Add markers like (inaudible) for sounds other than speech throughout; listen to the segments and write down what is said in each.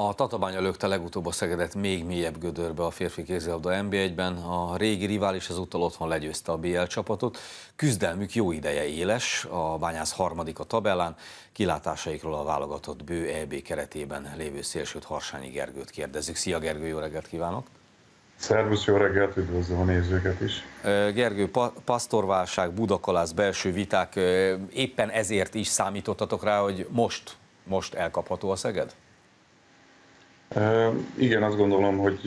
A Tatabánya lökte legutóbb a Szegedet még mélyebb gödörbe a férfi kézilabda NB1-ben. A régi rivális ezúttal otthon legyőzte a BL csapatot. Küzdelmük jó ideje éles, a bányász harmadik a tabellán. Kilátásaikról a válogatott bő EB keretében lévő szélsőt Harsányi Gergőt kérdezzük. Szia Gergő, jó reggelt kívánok! Szervusz, jó reggelt, üdvözlöm a nézőket is. Gergő, pa- pasztorválság, budakalász, belső viták, éppen ezért is számítottatok rá, hogy most, most elkapható a Szeged? Igen, azt gondolom, hogy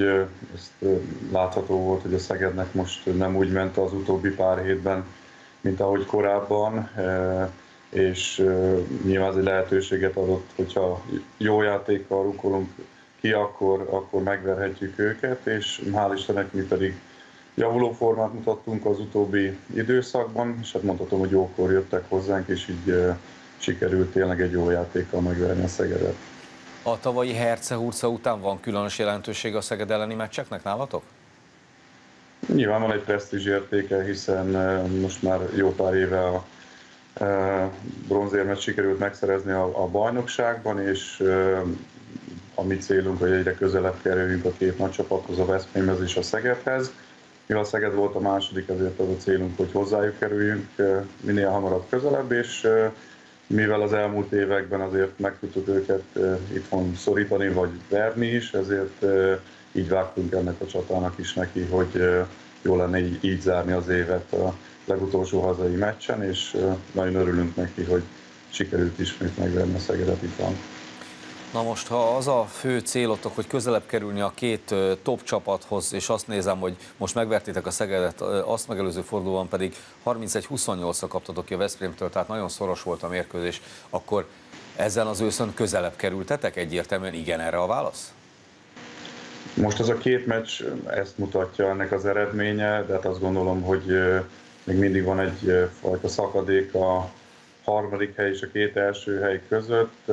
ezt látható volt, hogy a Szegednek most nem úgy ment az utóbbi pár hétben, mint ahogy korábban, és nyilván ez egy lehetőséget adott, hogyha jó játékkal rukolunk ki, akkor, akkor megverhetjük őket, és hál' Istennek mi pedig javuló formát mutattunk az utóbbi időszakban, és hát mondhatom, hogy jókor jöttek hozzánk, és így sikerült tényleg egy jó játékkal megverni a Szegedet. A tavalyi Herce-Hurca után van különös jelentőség a Szeged elleni meccseknek nálatok? Nyilván van egy presztízs értéke, hiszen most már jó pár éve a bronzérmet sikerült megszerezni a, a bajnokságban, és a mi célunk, hogy egyre közelebb kerüljünk a két nagy csapathoz, a Veszprémhez és a Szegedhez. Mivel a Szeged volt a második, ezért az a célunk, hogy hozzájuk kerüljünk minél hamarabb közelebb, és mivel az elmúlt években azért meg tudtuk őket itthon szorítani, vagy verni is, ezért így vágtunk ennek a csatának is neki, hogy jó lenne így, így zárni az évet a legutolsó hazai meccsen, és nagyon örülünk neki, hogy sikerült ismét megverni a Szegedet itt van. Na most, ha az a fő célotok, hogy közelebb kerülni a két top csapathoz, és azt nézem, hogy most megvertétek a Szegedet, azt megelőző fordulóban pedig 31-28-ra kaptatok ki a Veszprémtől, tehát nagyon szoros volt a mérkőzés, akkor ezen az őszön közelebb kerültetek? Egyértelműen igen erre a válasz? Most az a két meccs ezt mutatja ennek az eredménye, de hát azt gondolom, hogy még mindig van egy fajta szakadék a harmadik hely és a két első hely között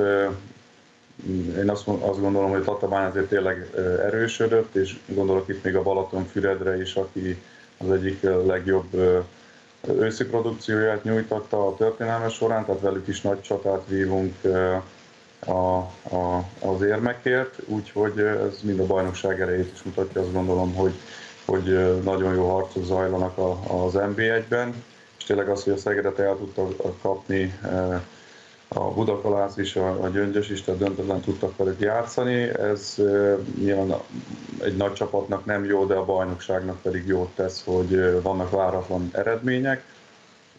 én azt, azt gondolom, hogy Tatabány azért tényleg erősödött, és gondolok itt még a Balatonfüredre is, aki az egyik legjobb őszi produkcióját nyújtotta a történelme során, tehát velük is nagy csatát vívunk a, a, az érmekért, úgyhogy ez mind a bajnokság erejét is mutatja, azt gondolom, hogy, hogy nagyon jó harcok zajlanak az NB1-ben, és tényleg az, hogy a Szegedet el tudta kapni a Budakalász is, a, a Gyöngyös is, tehát döntetlen tudtak velük játszani. Ez e, nyilván egy nagy csapatnak nem jó, de a bajnokságnak pedig jót tesz, hogy vannak váratlan eredmények,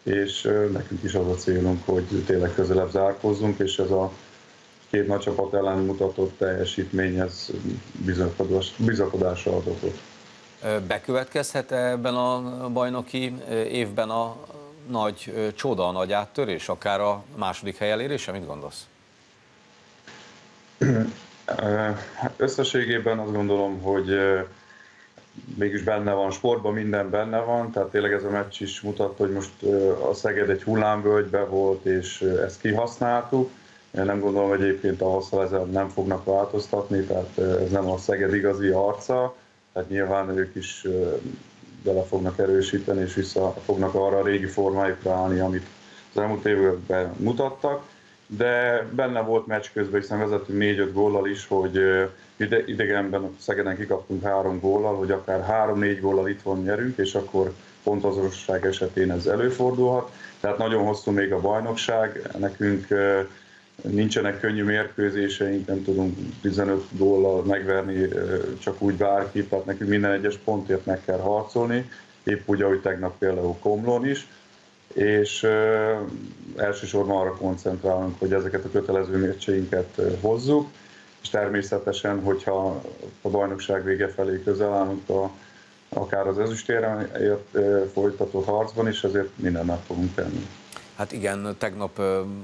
és e, nekünk is az a célunk, hogy tényleg közelebb zárkozzunk, és ez a két nagy csapat ellen mutatott teljesítmény, ez bizakodás, bizakodásra adatot. Bekövetkezhet ebben a bajnoki évben a nagy csoda, a nagy áttörés, akár a második hely elérése? Mit gondolsz? (clears throat) Hát összességében azt gondolom, hogy mégis benne van, sportban minden benne van, tehát tényleg ez a meccs is mutatta, hogy most a Szeged egy hullámvölgybe volt, és ezt kihasználtuk. Én nem gondolom hogy egyébként a hosszal ezen nem fognak változtatni, tehát ez nem a Szeged igazi arca, tehát nyilván ők is bele fognak erősíteni, és vissza fognak arra a régi formájukra állni, amit az elmúlt években mutattak. De benne volt meccs közben, hiszen vezetünk 4-5 góllal is, hogy ide, idegenben Szegeden kikaptunk három góllal, hogy akár 3-4 góllal van nyerünk, és akkor pontazorosság esetén ez előfordulhat. Tehát nagyon hosszú még a bajnokság, nekünk nincsenek könnyű mérkőzéseink, nem tudunk 15 góllal megverni csak úgy bárkit, tehát nekünk minden egyes pontért meg kell harcolni, épp úgy, ahogy tegnap például Komlón is, és elsősorban arra koncentrálunk, hogy ezeket a kötelező mércseinket hozzuk, és természetesen, hogyha a bajnokság vége felé közel állunk a, akár az ezüstéremért folytatott harcban is, ezért mindent meg fogunk tenni. Hát igen, tegnap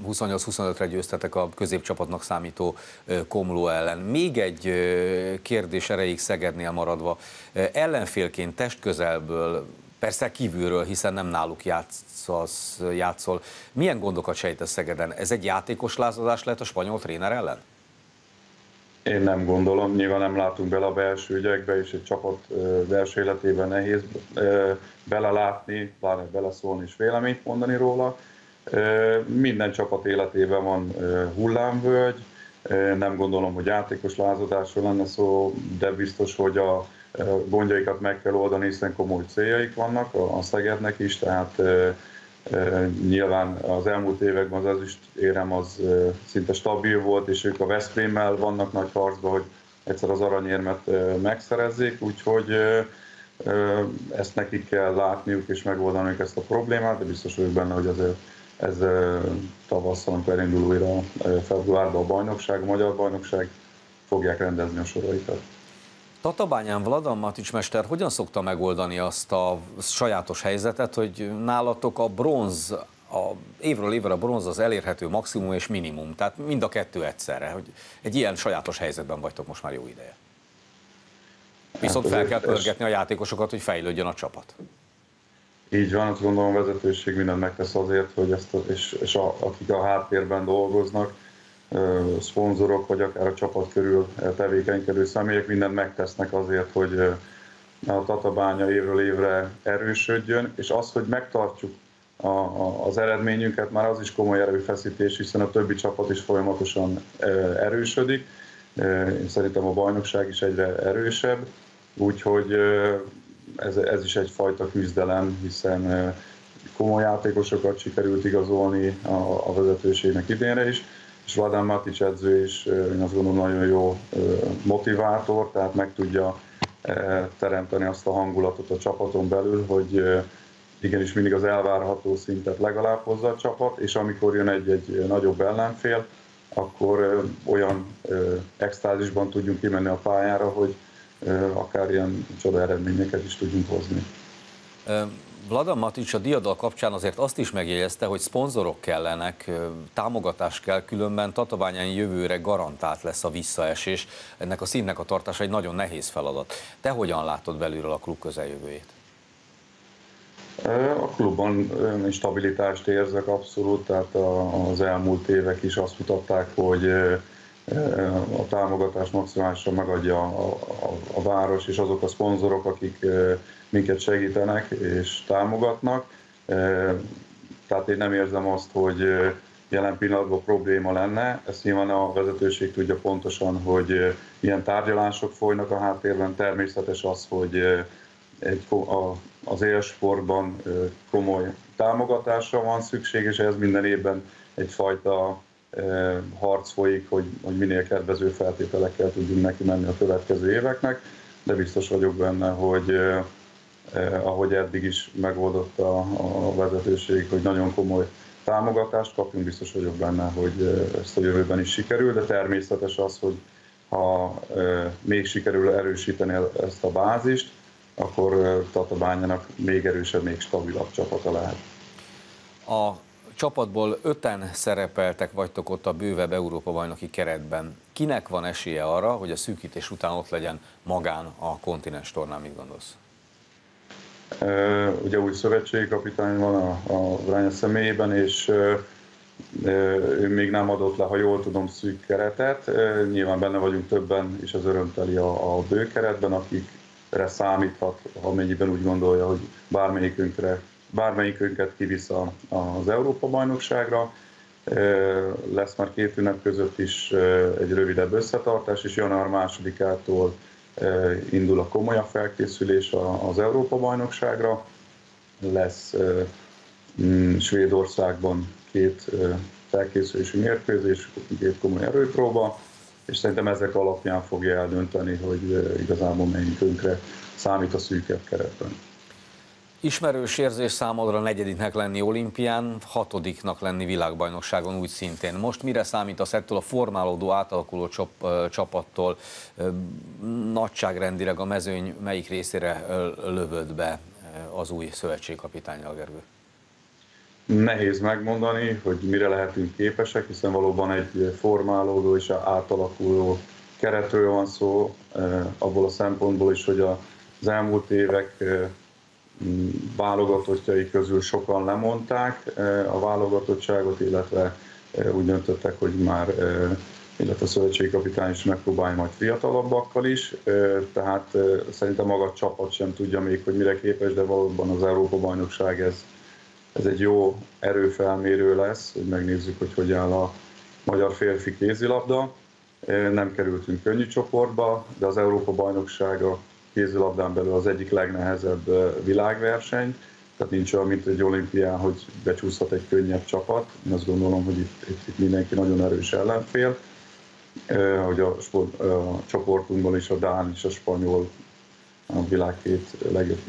28-25-re győztetek a középcsapatnak számító Komló ellen. Még egy kérdés erejéig Szegednél maradva. Ellenfélként testközelből, persze kívülről, hiszen nem náluk játszol, játszol. Milyen gondokat sejtesz Szegeden? Ez egy játékos lázadás lehet a spanyol tréner ellen? Én nem gondolom, nyilván nem látunk bele a belső ügyekbe, és egy csapat belső életében nehéz belelátni, pláne beleszólni és véleményt mondani róla minden csapat életében van hullámvölgy, Nem gondolom, hogy játékos lázadásról lenne szó, de biztos, hogy a gondjaikat meg kell oldani, hiszen komoly céljaik vannak a Szegednek is, tehát Nyilván az elmúlt években az ezüst érem az szinte stabil volt, és ők a Veszprémmel vannak nagy harcban, hogy egyszer az aranyérmet megszerezzék, úgyhogy ezt nekik kell látniuk és megoldaniuk ezt a problémát, de biztos vagyok benne, hogy azért ez tavasszal, amikor elindul újra februárban a bajnokság, a magyar bajnokság, fogják rendezni a soraikat. Tatabányán Vladan Matics mester hogyan szokta megoldani azt a sajátos helyzetet, hogy nálatok a bronz, a évről évre a bronz az elérhető maximum és minimum, tehát mind a kettő egyszerre, hogy egy ilyen sajátos helyzetben vagytok most már jó ideje. Viszont fel kell pörgetni a játékosokat, hogy fejlődjön a csapat. Így van, azt gondolom a vezetőség mindent megtesz azért, hogy ezt, a, és, és a, akik a háttérben dolgoznak, szponzorok, vagy akár a csapat körül tevékenykedő személyek mindent megtesznek azért, hogy a tatabánya évről évre erősödjön, és az, hogy megtartjuk a, a, az eredményünket, már az is komoly erőfeszítés, hiszen a többi csapat is folyamatosan erősödik. Én szerintem a bajnokság is egyre erősebb, úgyhogy ez, ez is egyfajta küzdelem, hiszen komoly játékosokat sikerült igazolni a, a vezetőségnek idénre is, és Vladán Matic edző is, én azt gondolom, nagyon jó motivátor, tehát meg tudja teremteni azt a hangulatot a csapaton belül, hogy igenis mindig az elvárható szintet legalább hozza a csapat, és amikor jön egy-egy nagyobb ellenfél, akkor olyan extázisban tudjunk kimenni a pályára, hogy akár ilyen csoda eredményeket is tudjunk hozni. Vladan Matic a diadal kapcsán azért azt is megjegyezte, hogy szponzorok kellenek, támogatás kell, különben Tatabányán jövőre garantált lesz a visszaesés. Ennek a színnek a tartása egy nagyon nehéz feladat. Te hogyan látod belülről a klub közeljövőjét? A klubban stabilitást érzek abszolút, tehát az elmúlt évek is azt mutatták, hogy a támogatás maximálisan megadja a, a, a város és azok a szponzorok, akik minket segítenek és támogatnak. Tehát én nem érzem azt, hogy jelen pillanatban probléma lenne. Ezt nyilván a vezetőség tudja pontosan, hogy ilyen tárgyalások folynak a háttérben. Természetes az, hogy egy, a, az élsportban komoly támogatásra van szükség, és ez minden évben egyfajta harc folyik, hogy, hogy minél kedvező feltételekkel tudjunk neki menni a következő éveknek, de biztos vagyok benne, hogy ahogy eddig is megoldotta a vezetőség, hogy nagyon komoly támogatást kapjunk, biztos vagyok benne, hogy ezt a jövőben is sikerül, de természetes az, hogy ha még sikerül erősíteni ezt a bázist, akkor Tatabányának még erősebb, még stabilabb csapata lehet. A csapatból öten szerepeltek, vagytok ott a bővebb Európa-bajnoki keretben. Kinek van esélye arra, hogy a szűkítés után ott legyen magán a kontinens tornán, mit gondolsz? ugye új szövetségi kapitány van a, a Vranya személyében, és ő még nem adott le, ha jól tudom, szűk keretet. Nyilván benne vagyunk többen, és az örömteli a, a bő keretben, akikre számíthat, ha mennyiben úgy gondolja, hogy bármelyikünkre bármelyikünket kivisz az Európa-bajnokságra. Lesz már két ünnep között is egy rövidebb összetartás, és január másodikától indul a komolyabb felkészülés az Európa-bajnokságra. Lesz mm, Svédországban két felkészülési mérkőzés, két komoly erőpróba, és szerintem ezek alapján fogja eldönteni, hogy igazából melyikünkre számít a szűkebb keretben. Ismerős érzés számodra negyediknek lenni olimpián, hatodiknak lenni világbajnokságon úgy szintén. Most mire számítasz ettől a formálódó, átalakuló csop, csapattól nagyságrendileg a mezőny melyik részére lövöd be az új szövetségkapitányjal, Gergő? Nehéz megmondani, hogy mire lehetünk képesek, hiszen valóban egy formálódó és átalakuló keretről van szó, abból a szempontból is, hogy az elmúlt évek válogatottjai közül sokan lemondták eh, a válogatottságot, illetve eh, úgy döntöttek, hogy már eh, illetve a szövetségi kapitány is megpróbálja majd fiatalabbakkal is, tehát szerintem maga a csapat sem tudja még, hogy mire képes, de valóban az Európa-bajnokság ez, ez egy jó erőfelmérő lesz, hogy megnézzük, hogy hogy áll a magyar férfi kézilabda. Nem kerültünk könnyű csoportba, de az Európa-bajnokság kézilabdán belül az egyik legnehezebb világverseny, tehát nincs olyan, mint egy olimpián, hogy becsúszhat egy könnyebb csapat. Én azt gondolom, hogy itt, itt, itt mindenki nagyon erős ellenfél, hogy a, sport, a csoportunkban is a Dán és a spanyol a világ két legjobb,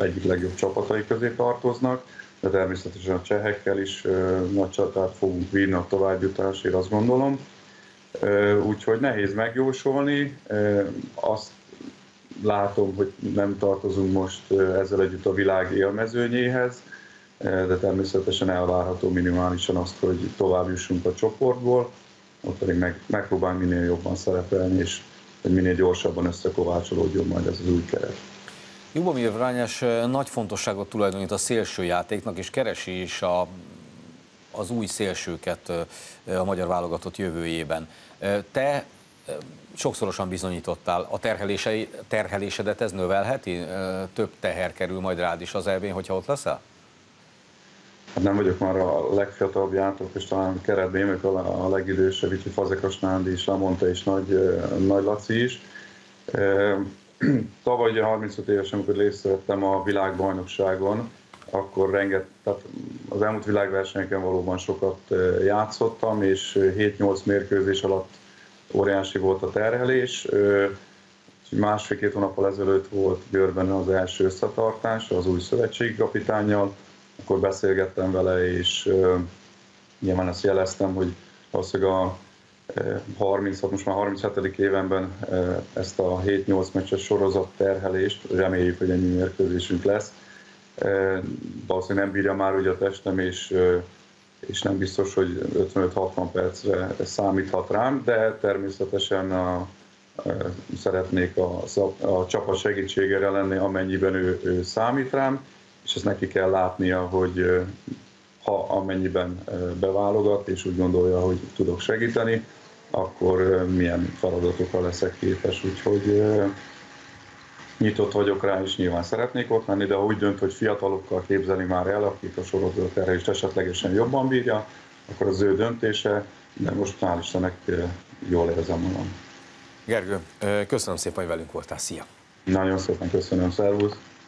egyik legjobb csapatai közé tartoznak, de természetesen a csehekkel is nagy csatát fogunk vinni a továbbjutásért, azt gondolom. Úgyhogy nehéz megjósolni. Azt látom, hogy nem tartozunk most ezzel együtt a világ élmezőnyéhez, de természetesen elvárható minimálisan azt, hogy tovább jussunk a csoportból, ott pedig meg, megpróbálunk minél jobban szerepelni, és hogy minél gyorsabban összekovácsolódjon majd ez az új keret. Jubomir Vrányás nagy fontosságot tulajdonít a szélső játéknak, és keresi is a, az új szélsőket a magyar válogatott jövőjében. Te sokszorosan bizonyítottál, a terhelésedet ez növelheti? Több teher kerül majd rád is az elvén, hogyha ott leszel? Hát nem vagyok már a legfiatalabb játék, és talán én vagyok a legidősebb, úgyhogy Fazekas Nándi is, Lamonta és Nagy, Nagy Laci is. (clears throat) Tavaly 35 éves, amikor részt vettem a világbajnokságon, akkor renget, tehát az elmúlt világversenyeken valóban sokat játszottam, és 7-8 mérkőzés alatt óriási volt a terhelés. Másfél-két hónappal ezelőtt volt Győrben az első összetartás az új szövetségi kapitányjal, akkor beszélgettem vele, és nyilván ezt jeleztem, hogy valószínűleg a 36, most már 37. évenben ezt a 7-8 meccses sorozat terhelést, reméljük, hogy ennyi mérkőzésünk lesz, valószínűleg nem bírja már ugye a testem, és, és nem biztos, hogy 55-60 percre számíthat rám, de természetesen a, szeretnék a, a csapat segítségére lenni, amennyiben ő, ő számít rám, és ezt neki kell látnia, hogy ha amennyiben beválogat, és úgy gondolja, hogy tudok segíteni, akkor milyen feladatokra leszek képes. Úgyhogy nyitott vagyok rá, és nyilván szeretnék ott menni, de ha úgy dönt, hogy fiatalokkal képzeli már el, akik a sorozat is esetlegesen jobban bírja, akkor az ő döntése, de most hál' Istennek jól érzem magam. Gergő, köszönöm szépen, hogy velünk voltál. Szia! Nagyon szépen köszönöm, szervusz!